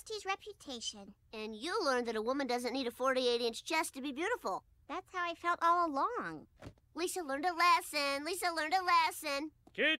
Krusty's reputation. And you learned that a woman doesn't need a 48-inch chest to be beautiful. That's how I felt all along. Lisa learned a lesson. Lisa learned a lesson. Kid,